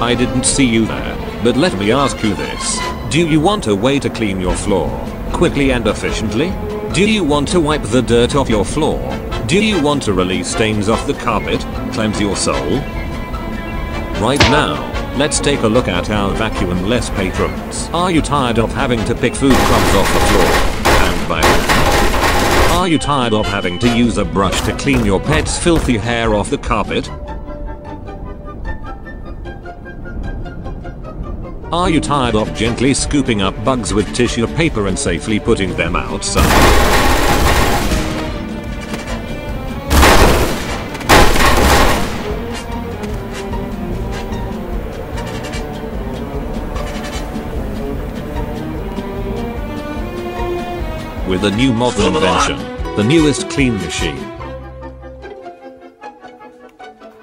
I didn't see you there, but let me ask you this. Do you want a way to clean your floor, quickly and efficiently? Do you want to wipe the dirt off your floor? Do you want to release stains off the carpet, cleanse your soul? Right now, let's take a look at our vacuum-less patrons. Are you tired of having to pick food crumbs off the floor? And by Are you tired of having to use a brush to clean your pet's filthy hair off the carpet? Are you tired of gently scooping up bugs with tissue paper and safely putting them outside? With a new modern invention, the newest clean machine.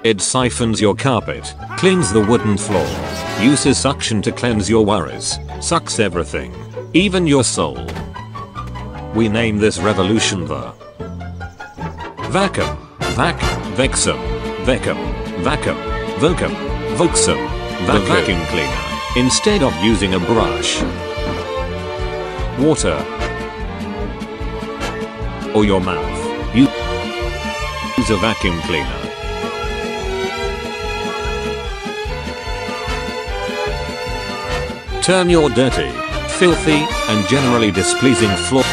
It siphons your carpet, cleans the wooden floor, uses suction to cleanse your worries, sucks everything, even your soul. We name this revolution the Vacuum, Vac, Vexum, Vecum, Vacuum, Vocum, Voxum, the vacuum cleaner. Instead of using a brush, water, or your mouth, you use a vacuum cleaner. Turn your dirty, filthy, and generally displeasing floor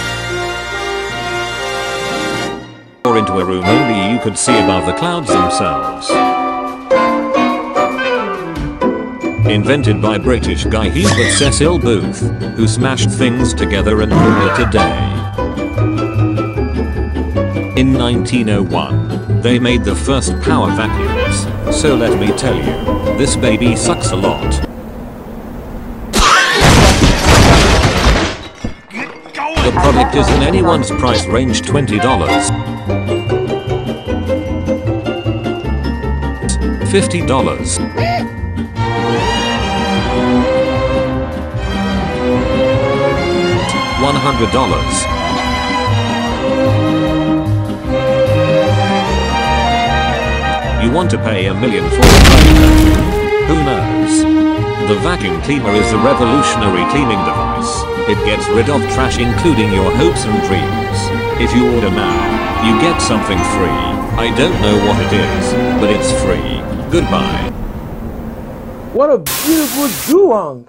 into a room only you could see above the clouds themselves. Invented by British guy Hubert Cecil Booth, who smashed things together and called it a day. In 1901, they made the first power vacuums, so let me tell you, this baby sucks a lot. The product is in anyone's price range $20. $50. $100. You want to pay a million for it? Who knows? The vacuum cleaner is a revolutionary cleaning device. It gets rid of trash including your hopes and dreams. If you order now, you get something free. I don't know what it is, but it's free. Goodbye. What a beautiful Duwang!